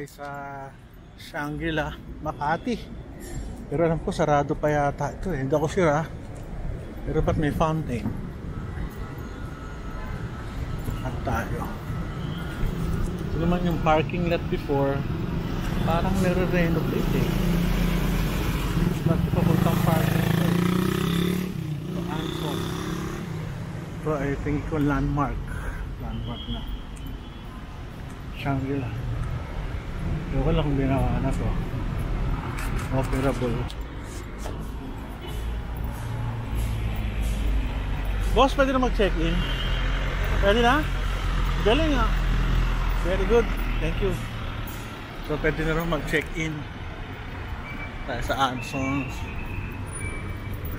tayo sa Shangri-La, Makati. Pero alam ko sarado pa yata ito eh. Hindi ako sure ah. Pero ba't may fountain? At tayo. Ito naman yung parking lot before. Parang nire-renovate eh. Ba't papuntang parking ito eh. Ito Anson. Ito I think ko landmark. Landmark na. Shangri-La. Lang kung binawa na to. Operable. Boss, pwede na mag-check-in? Pwede na? Galing ah. Very good. Thank you. So, pwede na rin mag-check-in. Tayo sa Ansons.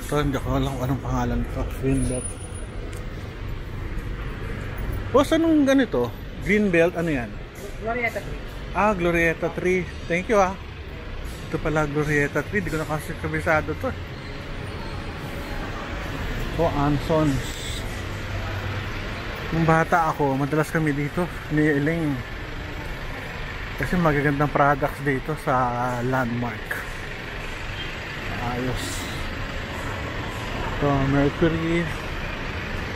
Ito, hindi ko alam kung anong pangalan ko. Greenbelt. Boss, anong ganito? Greenbelt, ano yan? Glorieta Ah, Glorieta 3. Thank you ah. Ito pala Glorieta 3. Di ko na kasi kabisado to. Ito, Ansons. Nung bata ako, madalas kami dito ni Elaine. Kasi magagandang products dito sa Landmark. Ayos. Ito, Mercury.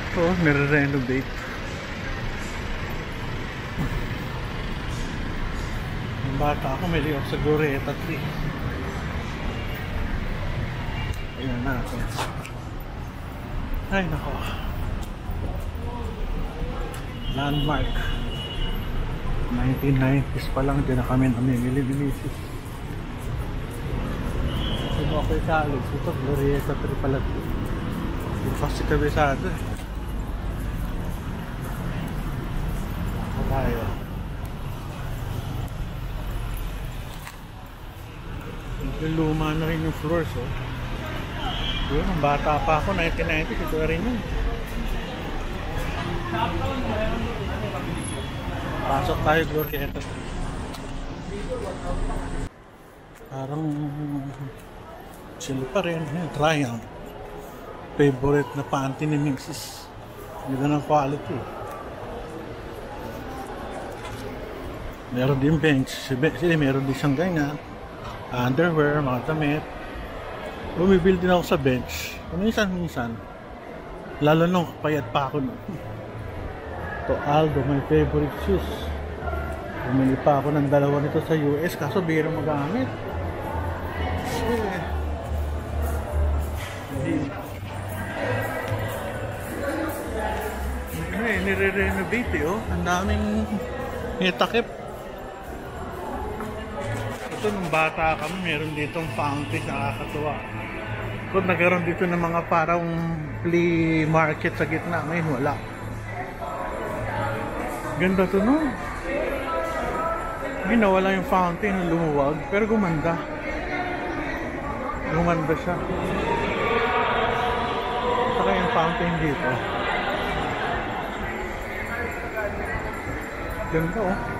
Ito, nire-renovate. Bata ako, may liok sa Glorieta 3. Ayan na ako. Ay, nako. Landmark. 1990s pa lang, din na kami namimili ni Mrs. Sino ako yung college? Ito, Glorieta 3 pala. Ko kasi kabisado eh. Ako tayo. Luma na rin yung floors, oh. Yun, nung bata pa ako, 1990s, ito rin yun. Pasok tayo, Glorieta. Parang chill pa rin. Ayan, Triumph. Favorite na panty ni Mrs. Ganda ng quality. Meron din bench. Si Sila meron din siyang ganyan. Underwear, mga damit. Bumibili din ako sa bench. Minsan-minsan. Lalo nung payat pa ako nun. To Aldo, my favorite shoes. Bumili pa ako ng dalawa nito sa US kaso biro magamit. Ano eh, nire-renovate eh, oh. Ang daming takip. Ito nung bata kami, meron ditong fountain nakakatuwa. Kung nagkaroon dito ng mga parang flea market sa gitna, ngayon wala. Ganda to no. Hindi nawala yung fountain, lumuwag, pero gumanda. Gumanda siya. Saka yung fountain dito. Ganda oh.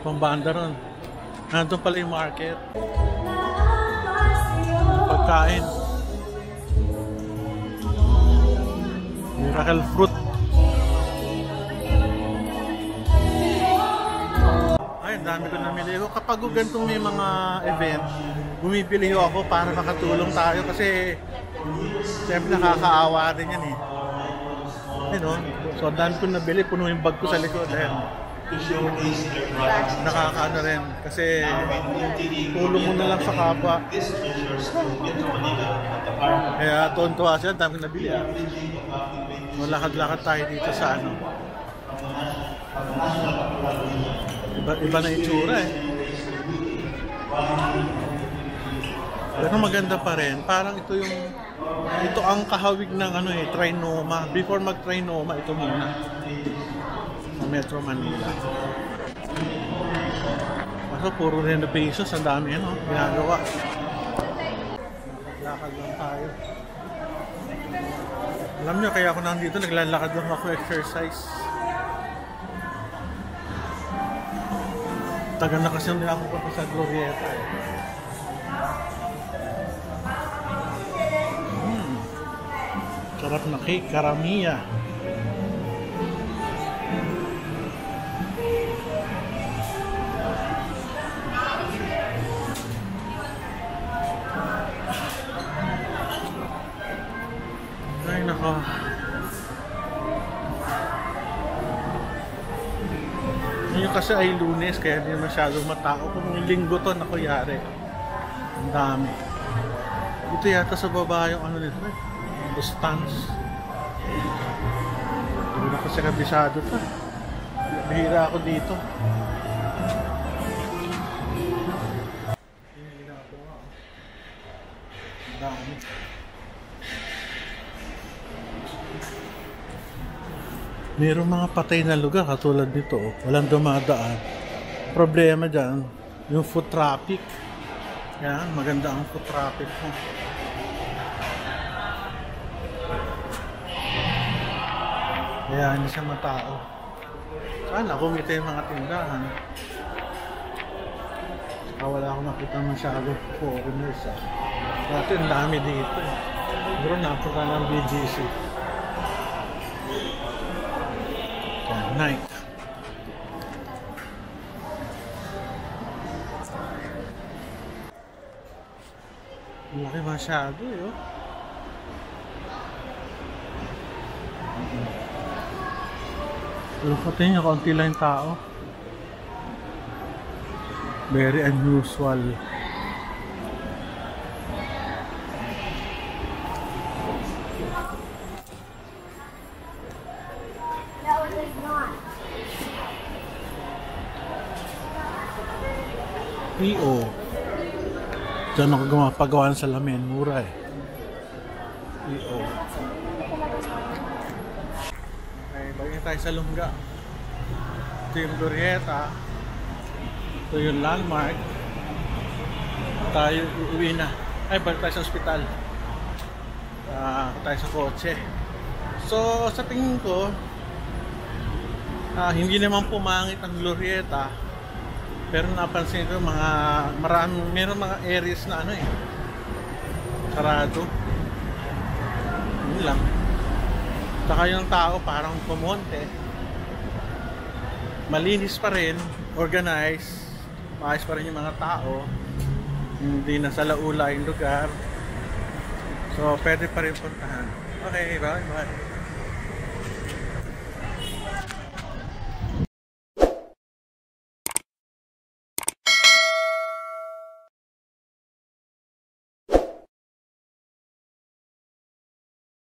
Hindi pang banda ron. Nandun pala yung market. Pagkain. Miracle fruit. Ay, dami ko namili. Kapag gantong may mga event, bumibili ako para makatulong tayo kasi siyempre nakakaawa din yan eh. You know, so dami ko nabili, puno yung bag ko sa likod. Ayan. Nakakaano rin kasi tulong mo na lang sa kapwa. Kaya tuwan-tuwa siya, dami nabili. Ah. Malakad-lakad tayo dito sa ano. Iba, iba na itsura eh. Pero maganda pa rin. Parang ito yung ito ang kahawig ng ano eh, trinoma. Before mag-trinoma, ito muna. Metro Manila. Kaso puro renovations, ang dami ano, ginagawa. Lakad lang tayo. Alam niyo, kaya ako nandito, naglalakad lang ako exercise. Tagal na kasi hindi ako pa sa Glorieta eh. Hmm. Sarap na cake, karamiya. Oh. Ngayon kasi ay lunes, kaya hindi masyadong matao. Kung linggo to, naku yari. Ang dami. Ito yata sa baba yung ano nito eh. Bustans. Hindi na kasi kabisado to. Bihira ako dito. Ang dami. Mayroong mga patay na lugar katulad nito. oh. Walang dumadaan. Problema dyan, yung foot traffic. Yan, maganda ang foot traffic mo. Kaya hindi siya matao. Sana kumita yung mga tindahan. Saka wala akong nakita masyado foreigners ah. Dati ang dami dito. Siguro napunta ng BGC. Yan, night. Laki masyado eh oh. Lupatin niyo, kaunti lang yung tao. Very unusual. PO. Diyan ako gumapagawa ng salamin. Mura eh. PO. Okay, balik tayo sa Lungga. Ito yung Glorieta. Ito yung landmark. Tayo uuwi na. Ay, balik tayo sa ospital. Ah, tayo sa kotse. So, sa tingin ko, ah, hindi naman pumangit ang Glorieta. Pero napansin ko mga marami meron mga areas na ano eh sarado. Yun lang. Saka yung tao parang pumonte. Malinis pa rin, organized, maayos pa rin yung mga tao. Hindi na sa laula yung lugar. So, pwede pa rin puntahan. Okay, bye bye.